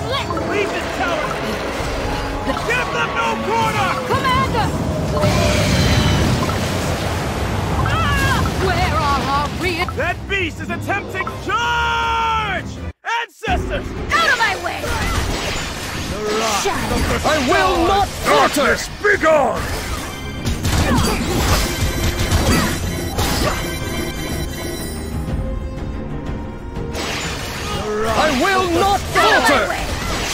Do. Leave this tower! Give them no quarter! Commander! Ah! Where are our re... That beast is attempting charge! Ancestors! Out of my way! Shadow! I will not falter! begone! I will not Out of my falter!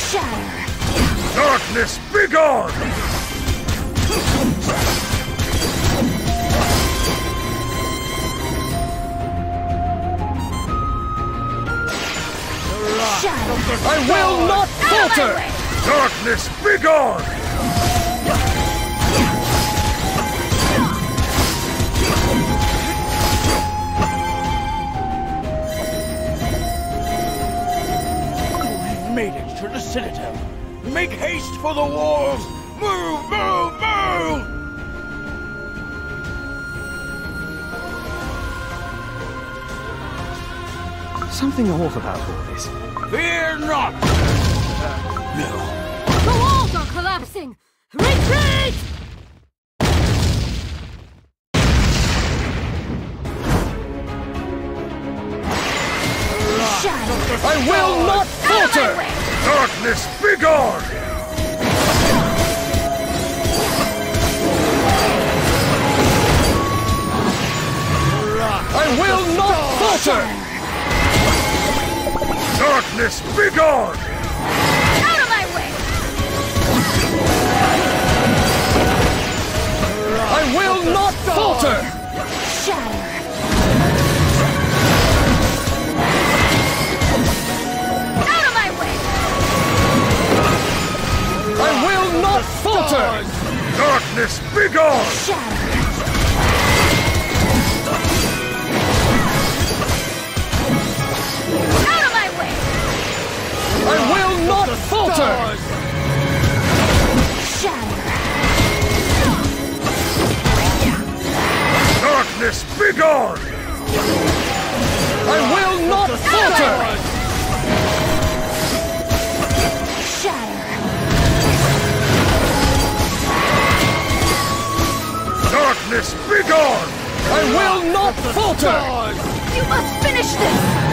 Shatter! Darkness, begone! Shadow! I will not Out of my falter! Darkness, begone! Made it to the Citadel. Make haste for the walls! Move, move, move! Something off about all this. Fear not! No. The walls are collapsing! Retreat! I will not Out of my falter! Darkness, begone! I will not falter! Darkness, begone! Darkness, begone! Shatter! Out of my way! I will not falter! Shatter! Darkness, begone! I will not falter! Darkness, begone! I will not falter! You must finish this!